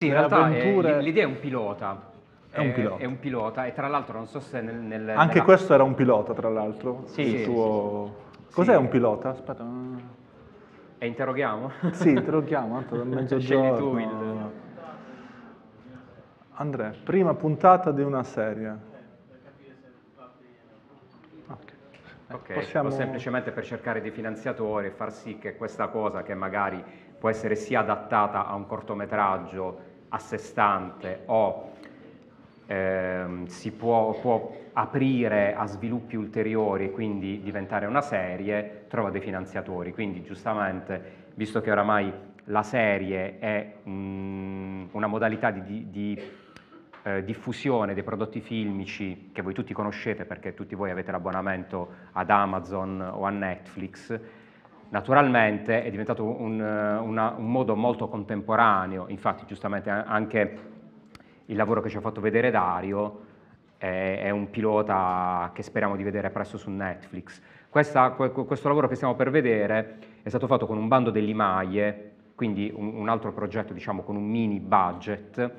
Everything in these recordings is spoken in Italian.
Sì, in realtà avventure... l'idea è un pilota. È un pilota. È un pilota e tra l'altro non so se nel... nel Anche nella... questo era un pilota, tra l'altro. Sì. Suo... Cos'è un pilota? Aspetta. E interroghiamo? Sì, interroghiamo, tanto da mezzogiorno. Scegli tu il... Andrea, prima puntata di una serie. Ok, Possiamo... semplicemente per cercare dei finanziatori e far sì che questa cosa che magari può essere sia adattata a un cortometraggio a sé stante o ehm, si può, può, aprire a sviluppi ulteriori e quindi diventare una serie, trova dei finanziatori. Quindi giustamente, visto che oramai la serie è um, una modalità di, di, di eh, diffusione dei prodotti filmici che voi tutti conoscete perché tutti voi avete l'abbonamento ad Amazon o a Netflix, naturalmente è diventato un, una, un modo molto contemporaneo, infatti giustamente anche il lavoro che ci ha fatto vedere Dario è, è un pilota che speriamo di vedere presto su Netflix. Questa, questo lavoro che stiamo per vedere è stato fatto con un bando dell'Imaie, quindi un, un altro progetto diciamo con un mini budget,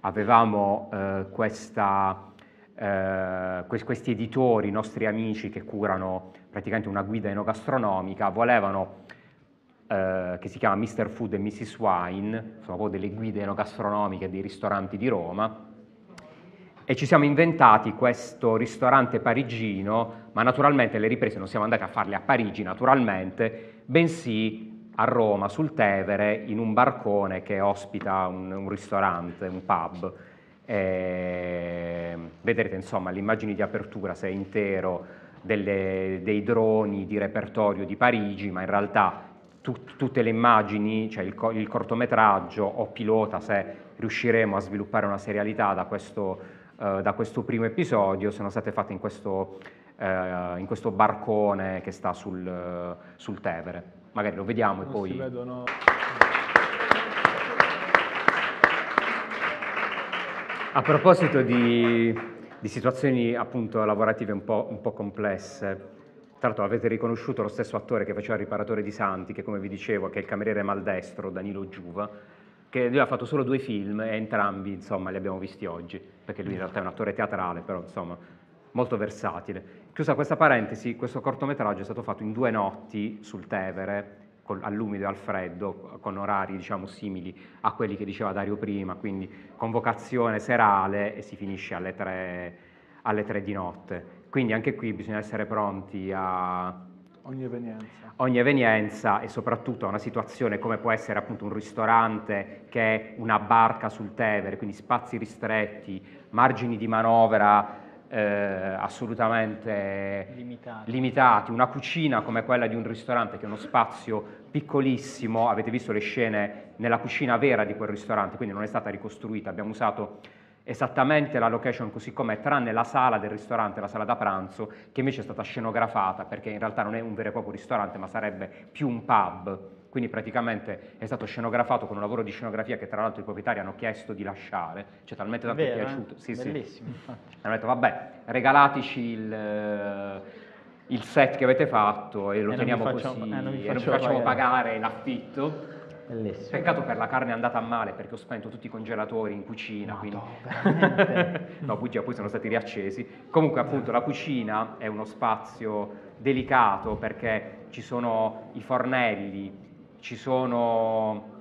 avevamo eh, questa, eh, questi editori, i nostri amici che curano praticamente una guida enogastronomica, volevano, eh, che si chiama Mr. Food e Mrs. Wine, sono proprio delle guide enogastronomiche dei ristoranti di Roma, e ci siamo inventati questo ristorante parigino, ma naturalmente le riprese non siamo andati a farle a Parigi, naturalmente, bensì a Roma, sul Tevere, in un barcone che ospita un, un ristorante, un pub. E vedrete insomma le immagini di apertura, se è intero, delle, dei droni di repertorio di Parigi, ma in realtà tu, tutte le immagini, cioè il, il, cortometraggio o pilota, se riusciremo a sviluppare una serialità da questo, uh, da questo primo episodio, sono state fatte in questo, uh, in questo barcone che sta sul, sul Tevere. Magari lo vediamo non e poi... Si vedono... A proposito di, di situazioni appunto lavorative un po', un po', complesse, tra l'altro avete riconosciuto lo stesso attore che faceva il riparatore di Santi, che come vi dicevo, che è il cameriere maldestro, Danilo Giuva, che lui ha fatto solo due film e entrambi insomma li abbiamo visti oggi, perché lui in realtà è un attore teatrale, però insomma molto versatile. Chiusa questa parentesi, questo cortometraggio è stato fatto in due notti sul Tevere, all'umido e al freddo, con orari diciamo, simili a quelli che diceva Dario prima, quindi convocazione serale e si finisce alle tre, alle tre di notte. Quindi anche qui bisogna essere pronti a ogni evenienza. ogni evenienza e soprattutto a una situazione come può essere appunto un ristorante che è una barca sul Tevere, quindi spazi ristretti, margini di manovra eh, assolutamente limitati. limitati. una cucina come quella di un ristorante che è uno spazio piccolissimo, avete visto le scene nella cucina vera di quel ristorante, quindi non è stata ricostruita, abbiamo usato esattamente la location così com'è, tranne la sala del ristorante, la sala da pranzo, che invece è stata scenografata perché in realtà non è un vero e proprio ristorante, ma sarebbe più un pub quindi praticamente è stato scenografato con un lavoro di scenografia che tra l'altro i proprietari hanno chiesto di lasciare, cioè talmente tanto Vero, è piaciuto. Eh? Sì, Bellissimo. Sì. Hanno detto vabbè, regalatici il, il, set che avete fatto e lo e teniamo facciamo, così, eh, non e non facciamo pagare, l'affitto. Bellissimo. Peccato per la carne è andata male perché ho spento tutti i congelatori in cucina. No, quindi... no, bugia, poi sono stati riaccesi. Comunque appunto la cucina è uno spazio delicato perché ci sono i fornelli, ci sono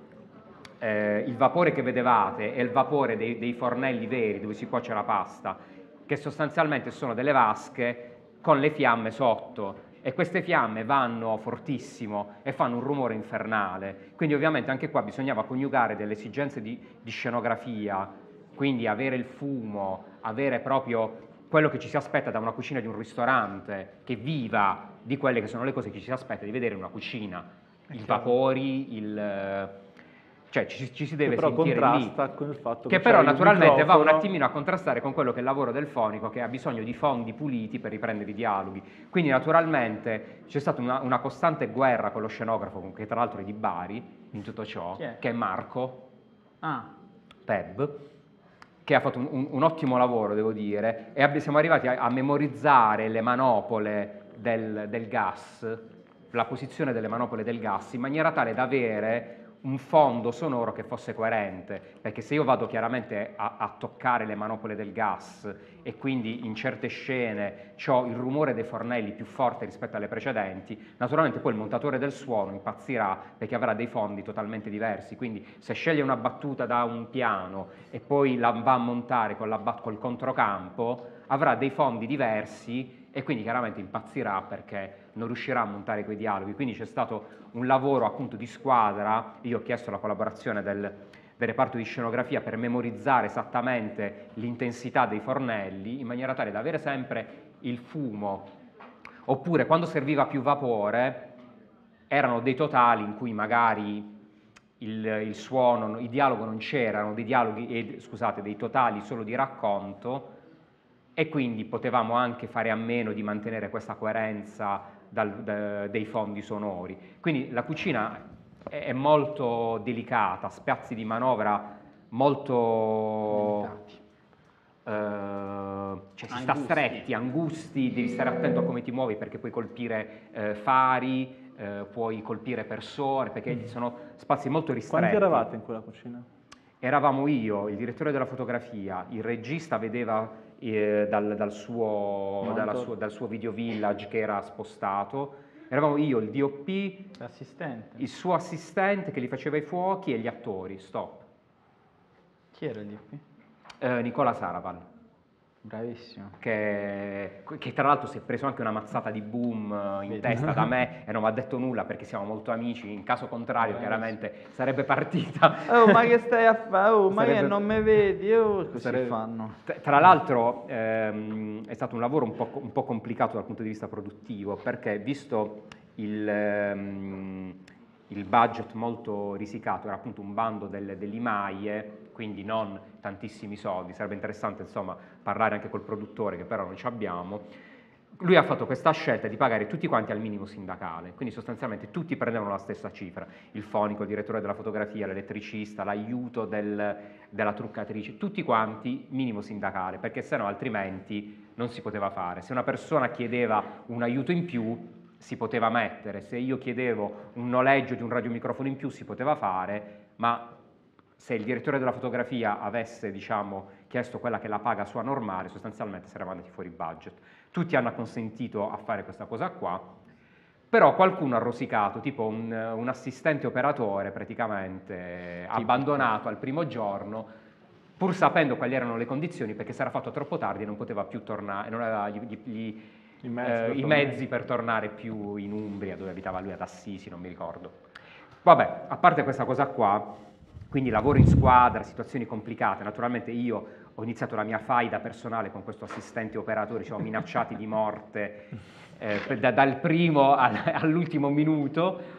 eh, il vapore che vedevate e il vapore dei, dei, fornelli veri dove si cuoce la pasta, che sostanzialmente sono delle vasche con le fiamme sotto. E queste fiamme vanno fortissimo e fanno un rumore infernale. Quindi ovviamente anche qua bisognava coniugare delle esigenze di, di scenografia, quindi avere il fumo, avere proprio quello che ci si aspetta da una cucina di un ristorante, che viva di quelle che sono le cose che ci si aspetta di vedere in una cucina. I vapori, il, cioè ci, ci, si deve però sentire contrasta lì. con il fatto che, che però naturalmente va un attimino a contrastare con quello che è il lavoro del fonico che ha bisogno di fondi puliti per riprendere i dialoghi quindi naturalmente c'è stata una, una costante guerra con lo scenografo che tra l'altro è di Bari in tutto ciò è? che è Marco ah. Peb che ha fatto un, un, un, ottimo lavoro devo dire e siamo arrivati a, a memorizzare le manopole del, del gas la posizione delle manopole del gas in maniera tale da avere un fondo sonoro che fosse coerente, perché se io vado chiaramente a, a, toccare le manopole del gas e quindi in certe scene ho il rumore dei fornelli più forte rispetto alle precedenti, naturalmente poi il montatore del suono impazzirà perché avrà dei fondi totalmente diversi, quindi se sceglie una battuta da un piano e poi la va a montare con la, col controcampo, avrà dei fondi diversi e quindi chiaramente impazzirà perché non riuscirà a montare quei dialoghi. Quindi c'è stato un lavoro appunto di squadra, io ho chiesto la collaborazione del, del reparto di scenografia per memorizzare esattamente l'intensità dei fornelli in maniera tale da avere sempre il fumo, oppure quando serviva più vapore erano dei totali in cui magari il, il suono, il dialogo non c'era, erano dei dialoghi, eh, scusate, dei totali solo di racconto. E quindi potevamo anche fare a meno di mantenere questa coerenza dal, da, dei fondi sonori. Quindi la cucina è, è molto delicata, spazi di manovra molto... Uh, cioè si sta stretti, angusti, devi stare attento a come ti muovi perché puoi colpire uh, fari, uh, puoi colpire persone, perché mm. sono spazi molto ristretti. Quanti eravate in quella cucina? Eravamo io, il direttore della fotografia, il regista vedeva eh, dal, dal, suo, sua, dal, suo, video village che era spostato. Eravamo io, il DOP, il suo assistente che gli faceva i fuochi e gli attori, stop. Chi era il DOP? Eh, Nicola Saraval. Bravissimo. Che, che, tra l'altro si è preso anche una mazzata di boom eh, in Vedi. testa da me e non mi ha detto nulla perché siamo molto amici, in caso contrario Bravissimo. chiaramente sarebbe partita. Oh ma che stai a fare? Oh ma sarebbe... che non mi vedi? Oh, così sarebbe... fanno. Tra l'altro ehm, è stato un lavoro un po', un po', complicato dal punto di vista produttivo perché visto il... Ehm, il budget molto risicato era appunto un bando delle, dell'IMAIE, quindi non tantissimi soldi, sarebbe interessante insomma parlare anche col produttore che però non ci abbiamo. Lui ha fatto questa scelta di pagare tutti quanti al minimo sindacale, quindi sostanzialmente tutti prendevano la stessa cifra, il fonico, il direttore della fotografia, l'elettricista, l'aiuto del, della truccatrice, tutti quanti minimo sindacale, perché se no altrimenti non si poteva fare. Se una persona chiedeva un aiuto in più, si poteva mettere, se io chiedevo un noleggio di un radiomicrofono in più si poteva fare, ma se il direttore della fotografia avesse diciamo, chiesto quella che è la paga sua normale, sostanzialmente saremmo andati fuori budget. Tutti hanno consentito a fare questa cosa qua, però qualcuno ha rosicato, tipo un, un assistente operatore praticamente tipo. abbandonato al primo giorno, pur sapendo quali erano le condizioni, perché si era fatto troppo tardi e non poteva più tornare, non aveva gli, gli, i mezzi, eh, i mezzi per tornare più in Umbria, dove abitava lui ad Assisi, non mi ricordo. Vabbè, a parte questa cosa qua, quindi lavoro in squadra, situazioni complicate, naturalmente io ho iniziato la mia faida personale con questo assistente operatore, ci siamo minacciati di morte eh, da, dal primo al, all'ultimo minuto.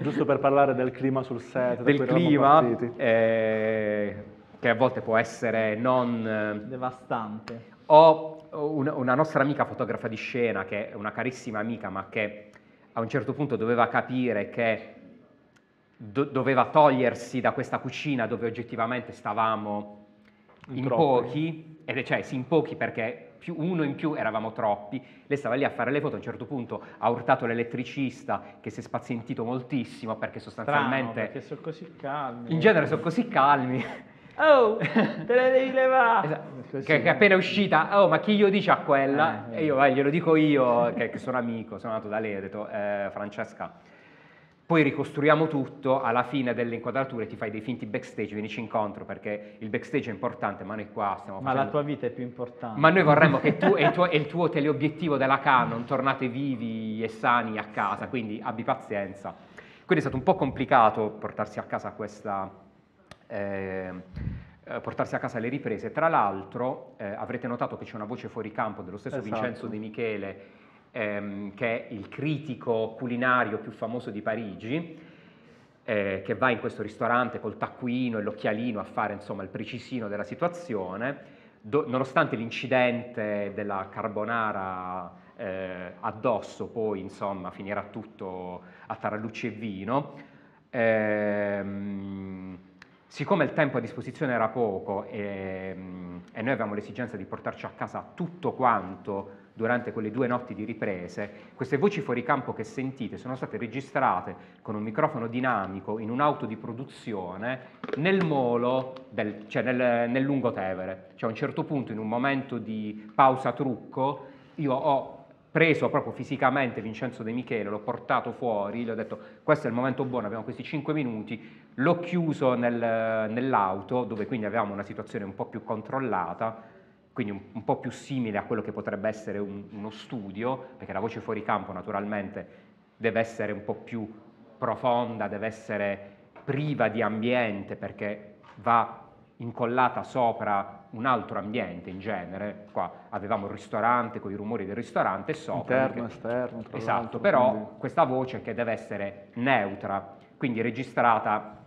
Giusto per parlare del clima sul set, del clima, eh, che a volte può essere non... Eh, Devastante. O una, una nostra amica fotografa di scena, che è una carissima amica, ma che a un certo punto doveva capire che do, doveva togliersi da questa cucina dove oggettivamente stavamo in, in pochi, ed cioè sì, in pochi perché più, uno in più eravamo troppi, lei stava lì a fare le foto, a un certo punto ha urtato l'elettricista che si è spazientito moltissimo perché sostanzialmente... Strano, perché sono così calmi. In genere sono così calmi. Oh, te la devi levare! Esatto. Che, che, appena è uscita, oh, ma chi glielo dice a quella? Eh, e io, eh, glielo dico io, che, che, sono amico, sono andato da lei, ho detto, eh, Francesca, poi ricostruiamo tutto, alla fine delle inquadrature ti fai dei finti backstage, vienici incontro perché il backstage è importante, ma noi qua stiamo ma facendo... Ma la tua vita è più importante. Ma noi vorremmo che tu e il tuo, e il tuo teleobiettivo della Canon tornate vivi e sani a casa, quindi abbi pazienza. Quindi è stato un po' complicato portarsi a casa questa... Eh, eh, portarsi a casa le riprese. Tra l'altro eh, avrete notato che c'è una voce fuori campo dello stesso esatto. Vincenzo De Michele, ehm, che è il critico culinario più famoso di Parigi, eh, che va in questo ristorante col taccuino e l'occhialino a fare insomma il precisino della situazione. Do, nonostante l'incidente della carbonara eh, addosso, poi insomma finirà tutto a tarallucci e vino. Ehm, Siccome il tempo a disposizione era poco e, e noi avevamo l'esigenza di portarci a casa tutto quanto durante quelle due notti di riprese, queste voci fuori campo che sentite sono state registrate con un microfono dinamico in un'auto di produzione nel molo, del, cioè nel, nel Lungotevere. Cioè a un certo punto, in un momento di pausa trucco, io ho preso proprio fisicamente Vincenzo De Michele, l'ho portato fuori, gli ho detto questo è il momento buono, abbiamo questi 5 minuti, l'ho chiuso nel, nell'auto dove quindi avevamo una situazione un po' più controllata, quindi un, un po' più simile a quello che potrebbe essere un, uno studio, perché la voce fuori campo naturalmente deve essere un po' più profonda, deve essere priva di ambiente perché va incollata sopra un altro ambiente in genere, qua avevamo il ristorante con i rumori del ristorante sopra. Interno, perché... esterno. esatto, però quindi... questa voce che deve essere neutra, quindi registrata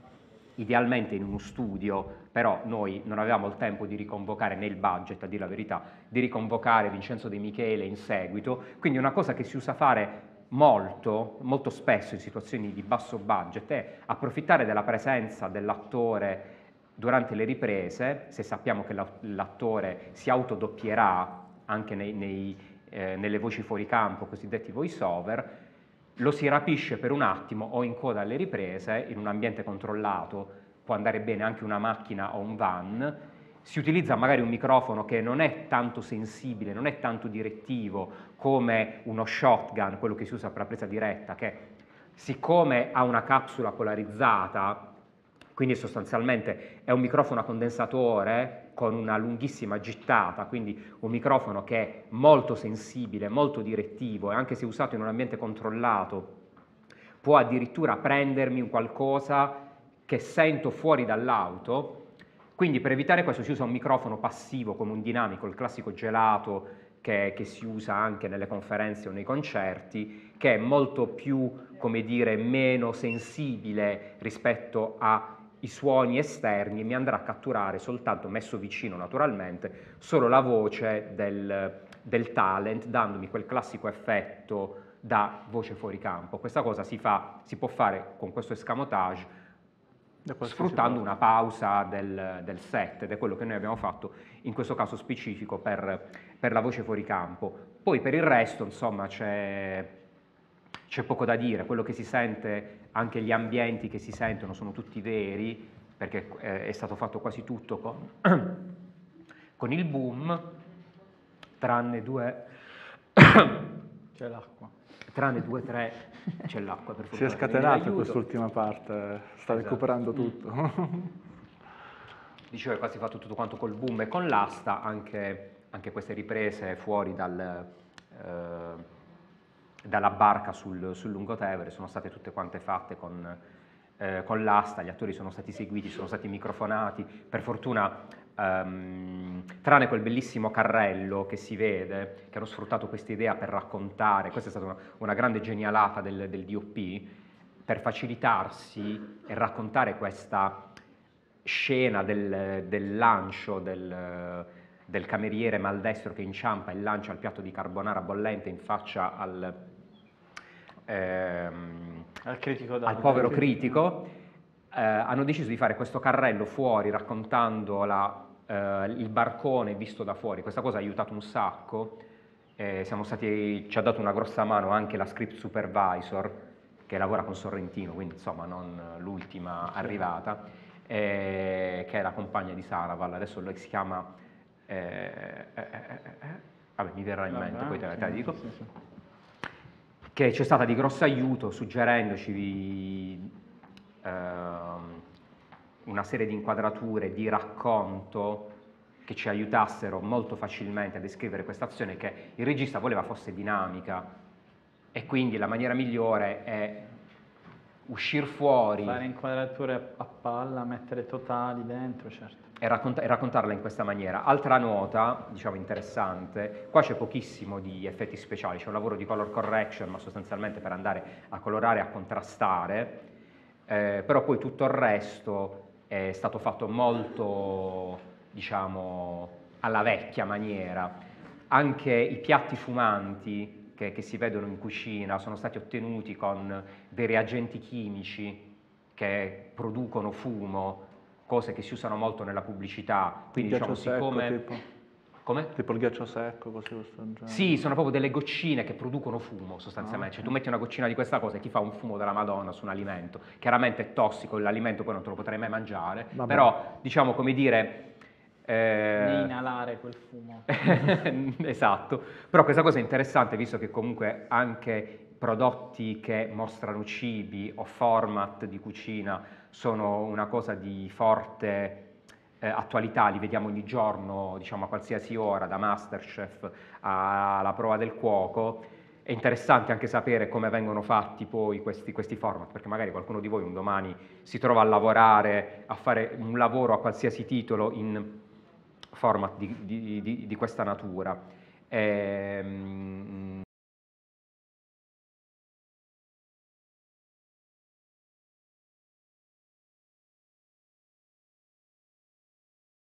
idealmente in uno studio, però noi non avevamo il tempo di riconvocare né il budget, a dire la verità, di riconvocare Vincenzo De Michele in seguito, quindi una cosa che si usa fare molto, molto spesso in situazioni di basso budget è approfittare della presenza dell'attore durante le riprese, se sappiamo che l'attore si autodoppierà anche nei, nei, eh, nelle voci fuori campo, cosiddetti voice over, lo si rapisce per un attimo o in coda alle riprese, in un ambiente controllato, può andare bene anche una macchina o un van, si utilizza magari un microfono che non è tanto sensibile, non è tanto direttivo come uno shotgun, quello che si usa per la presa diretta, che siccome ha una capsula polarizzata, quindi sostanzialmente è un microfono a condensatore con una lunghissima gittata, quindi un microfono che è molto sensibile, molto direttivo e anche se usato in un ambiente controllato può addirittura prendermi un qualcosa che sento fuori dall'auto. Quindi per evitare questo si usa un microfono passivo come un dinamico, il classico gelato che, che, si usa anche nelle conferenze o nei concerti, che è molto più, come dire, meno sensibile rispetto a i suoni esterni e mi andrà a catturare soltanto, messo vicino naturalmente, solo la voce del, del talent, dandomi quel classico effetto da voce fuori campo. Questa cosa si, fa, si può fare con questo escamotage sfruttando una pausa del, del, set ed è quello che noi abbiamo fatto in questo caso specifico per, per la voce fuori campo. Poi per il resto, insomma, c'è c'è poco da dire, quello che si sente, anche gli ambienti che si sentono sono tutti veri, perché eh, è stato fatto quasi tutto con, con il boom, tranne due... C'è l'acqua. Tranne due tre, c'è l'acqua per fortuna. Si è scatenato quest'ultima parte, sta esatto. recuperando tutto. Dicevo che quasi fatto tutto quanto col boom e con l'asta, anche, anche queste riprese fuori dal... Eh, dalla barca sul, sul Lungotevere, sono state tutte quante fatte con, eh, con, l'asta, gli attori sono stati seguiti, sono stati microfonati, per fortuna um, tranne quel bellissimo carrello che si vede, che hanno sfruttato questa idea per raccontare, questa è stata una, una grande genialata del, del DOP, per facilitarsi e raccontare questa scena del, del lancio del, del, cameriere maldestro che inciampa e lancia il piatto di carbonara bollente in faccia al, ehm, al, al, povero critico, eh, hanno deciso di fare questo carrello fuori raccontando la, eh, il barcone visto da fuori. Questa cosa ha aiutato un sacco. Eh, stati, ci ha dato una grossa mano anche la script supervisor che lavora con Sorrentino, quindi insomma non l'ultima arrivata, che è la compagna di Saraval, adesso lei si chiama... Eh, eh, eh, vabbè, mi verrà in mente, poi te la dico. Sì, sì che ci è stata di grosso aiuto suggerendoci di, ehm, una serie di inquadrature di racconto che ci aiutassero molto facilmente a descrivere questa azione che il regista voleva fosse dinamica e quindi la maniera migliore è uscire fuori. Fare inquadrature a palla, mettere totali dentro, certo. E, raccont- e, raccontarla in questa maniera. Altra nota, diciamo interessante, qua c'è pochissimo di effetti speciali, c'è un lavoro di color correction, ma sostanzialmente per andare a colorare a contrastare, eh, però poi tutto il resto è stato fatto molto, diciamo, alla vecchia maniera. Anche i piatti fumanti che, che, si vedono in cucina sono stati ottenuti con dei reagenti chimici che producono fumo, cose che si usano molto nella pubblicità. Quindi diciamo, siccome... Come? Tipo il ghiaccio secco, così genere. Sì, sono proprio delle goccine che producono fumo sostanzialmente. Ah, cioè, tu metti una goccina di questa cosa e ti fa un fumo della Madonna su un alimento. Chiaramente è tossico, l'alimento poi non te lo potrai mai mangiare, Vabbè. però diciamo come dire... Eh... Inalare quel fumo. esatto, però questa cosa è interessante visto che comunque anche prodotti che mostrano cibi o format di cucina sono una cosa di forte eh, attualità, li vediamo ogni giorno, diciamo a qualsiasi ora, da Masterchef alla prova del cuoco. È interessante anche sapere come vengono fatti poi questi, questi, format, perché magari qualcuno di voi un domani si trova a lavorare, a fare un lavoro a qualsiasi titolo in format di, di, di, di questa natura. E, ehm,